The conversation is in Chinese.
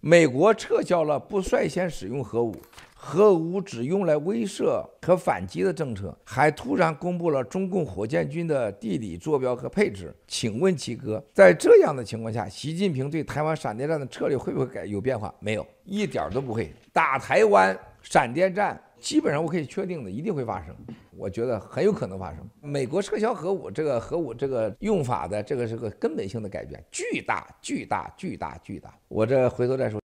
美国撤销了不率先使用核武。核武只用来威慑和反击的政策，还突然公布了中共火箭军的地理坐标和配置。请问七哥，在这样的情况下，习近平对台湾闪电战的策略会不会改有变化？没有，一点都不会。打台湾闪电战，基本上我可以确定的，一定会发生。我觉得很有可能发生。美国撤销核武，这个核武这个用法的，这个是个根本性的改变，巨大、巨大、巨大、巨大。我这回头再说。